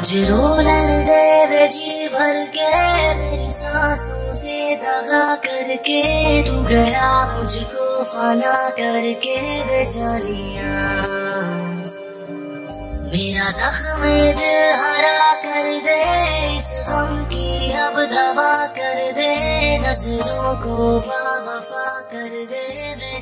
आज रोलन दे जी भर के मेरी सांसों से दगा करके तू गया मुझको फना करके बेचारिया मेरा जख्म दिल हरा कर दे, इस गम की अब दवा कर दे, नज़रों को बावफा कर दे वे